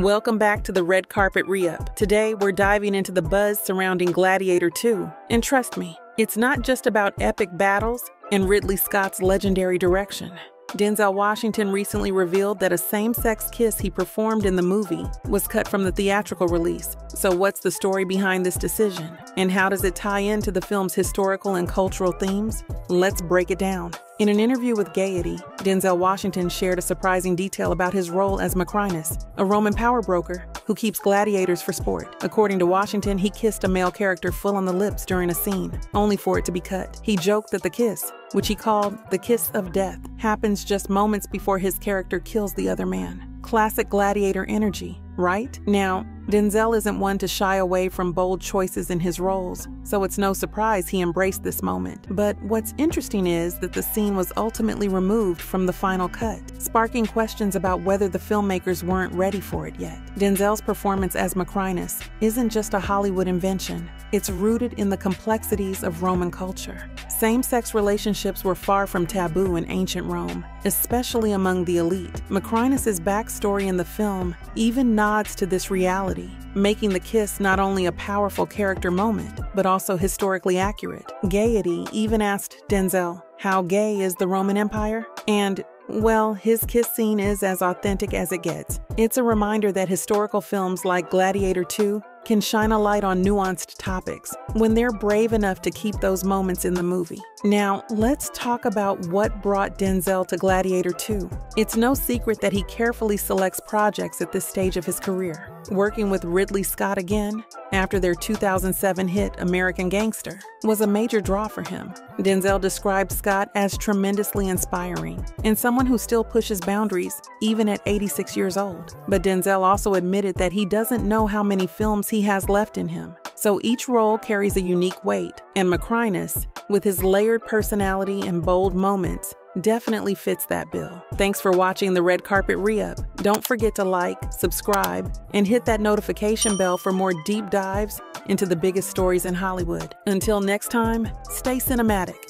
Welcome back to the Red Carpet Re-Up. Today, we're diving into the buzz surrounding Gladiator 2. And trust me, it's not just about epic battles and Ridley Scott's legendary direction. Denzel Washington recently revealed that a same sex kiss he performed in the movie was cut from the theatrical release. So, what's the story behind this decision? And how does it tie into the film's historical and cultural themes? Let's break it down. In an interview with Gayety, Denzel Washington shared a surprising detail about his role as Macrinus, a Roman power broker who keeps gladiators for sport. According to Washington, he kissed a male character full on the lips during a scene, only for it to be cut. He joked that the kiss, which he called the kiss of death, happens just moments before his character kills the other man. Classic gladiator energy, right? Now, Denzel isn't one to shy away from bold choices in his roles, so it's no surprise he embraced this moment. But what's interesting is that the scene was ultimately removed from the final cut, sparking questions about whether the filmmakers weren't ready for it yet. Denzel's performance as Macrinus isn't just a Hollywood invention, it's rooted in the complexities of Roman culture. Same sex relationships were far from taboo in ancient Rome, especially among the elite. Macrinus' backstory in the film even nods to this reality making the kiss not only a powerful character moment, but also historically accurate. Gayety even asked Denzel, How gay is the Roman Empire? And well, his kiss scene is as authentic as it gets. It's a reminder that historical films like Gladiator 2 can shine a light on nuanced topics when they're brave enough to keep those moments in the movie. Now, let's talk about what brought Denzel to Gladiator 2. It's no secret that he carefully selects projects at this stage of his career. Working with Ridley Scott again, after their 2007 hit American Gangster, was a major draw for him. Denzel described Scott as tremendously inspiring and someone who still pushes boundaries even at 86 years old. But Denzel also admitted that he doesn't know how many films he has left in him. So each role carries a unique weight, and Macrinus, with his layered personality and bold moments, definitely fits that bill. Thanks for watching the Red Carpet Re-Up. Don't forget to like, subscribe, and hit that notification bell for more deep dives into the biggest stories in Hollywood. Until next time, stay cinematic.